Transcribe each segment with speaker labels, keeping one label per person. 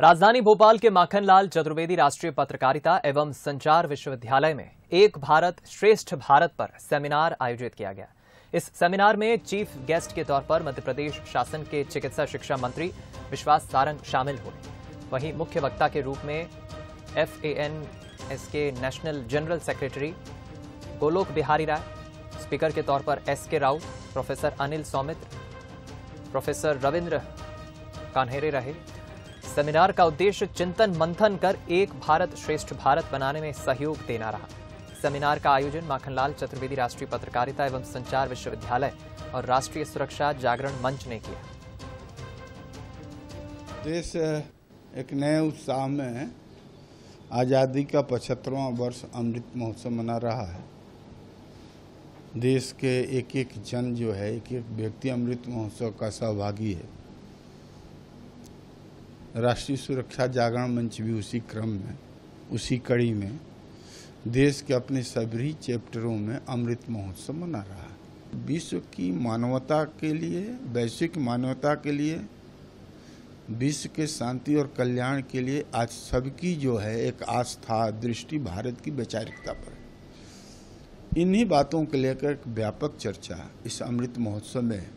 Speaker 1: राजधानी भोपाल के माखनलाल चतुर्वेदी राष्ट्रीय पत्रकारिता एवं संचार विश्वविद्यालय में एक भारत श्रेष्ठ भारत पर सेमिनार आयोजित किया गया। इस सेमिनार में चीफ गेस्ट के तौर पर मध्य प्रदेश शासन के चिकित्सा शिक्षा मंत्री विश्वास सारंग शामिल हुए। वहीं मुख्य वक्ता के रूप में एफ़ ए एन एस के national general secretary Golok Bihari Rai, speaker के तौर पर S K Raut professor Anil Saumitra, professor Ravindra Kanhere रहे सेमिनार का उद्देश्य चिंतन मंथन कर एक भारत श्रेष्ठ भारत बनाने में सहयोग देना रहा। सेमिनार का आयोजन माखनलाल चतुर्वेदी राष्ट्रीय पत्रकारिता एवं संचार विश्वविद्यालय और राष्ट्रीय सुरक्षा जागरण मंच ने किया।
Speaker 2: देश एक नए उत्साह में आज़ादी का पचहत्तरवा वर्ष अमृत महोत्सव मना रहा है। देश के एक एक जन जो है एक एक व्यक्ति अमृत महोत्सव का सहभागी है। राष्ट्रीय सुरक्षा जागरण मंच भी उसी क्रम में, उसी कड़ी में, देश के अपने सभी चैप्टरों में अमृत महोत्सव मना रहा है। विश्व की मानवता के लिए, वैश्विक मानवता के लिए, विश्व के शांति और कल्याण के लिए आज सबकी जो है एक आस्था, दृष्टि भारत की वैचारिकता पर है। इन्हीं बातों को लेकर एक व्यापक चर्चा इस अमृत महोत्सव में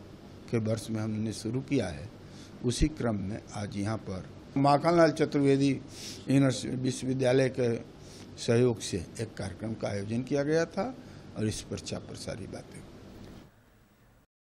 Speaker 2: के वर्ष में हमने शुरू किया है। उसी क्रम में आज यहाँ पर माखनलाल चतुर्वेदी यूनिवर्सिटी विश्वविद्यालय के सहयोग से एक कार्यक्रम का आयोजन किया गया था और इस पर चापर प्रसारी बातें